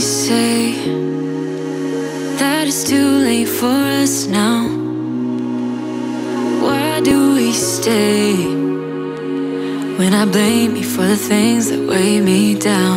say that it's too late for us now? Why do we stay when I blame you for the things that weigh me down?